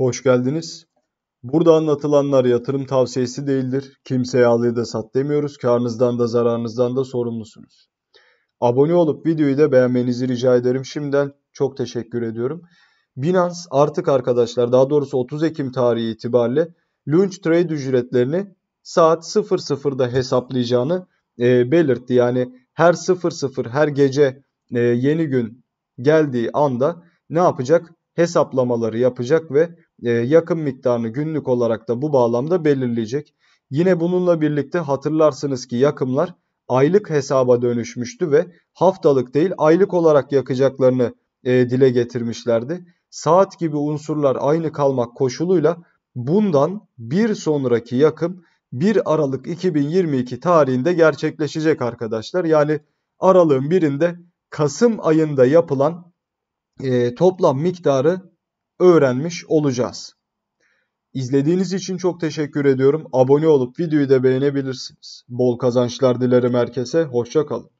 Hoş geldiniz. Burada anlatılanlar yatırım tavsiyesi değildir. Kimseye al da sat demiyoruz. Karnınızdan da zararınızdan da sorumlusunuz. Abone olup videoyu da beğenmenizi rica ederim. Şimdiden çok teşekkür ediyorum. Binance artık arkadaşlar daha doğrusu 30 Ekim tarihi itibariyle launch trade ücretlerini saat 00'da hesaplayacağını e, belirtti. Yani her 00 her gece e, yeni gün geldiği anda ne yapacak? Hesaplamaları yapacak ve e, yakın miktarını günlük olarak da bu bağlamda belirleyecek. Yine bununla birlikte hatırlarsınız ki yakımlar aylık hesaba dönüşmüştü ve haftalık değil aylık olarak yakacaklarını e, dile getirmişlerdi. Saat gibi unsurlar aynı kalmak koşuluyla bundan bir sonraki yakım 1 Aralık 2022 tarihinde gerçekleşecek arkadaşlar. Yani aralığın birinde Kasım ayında yapılan e, toplam miktarı öğrenmiş olacağız. İzlediğiniz için çok teşekkür ediyorum. Abone olup videoyu da beğenebilirsiniz. Bol kazançlar dilerim herkese. Hoşçakalın.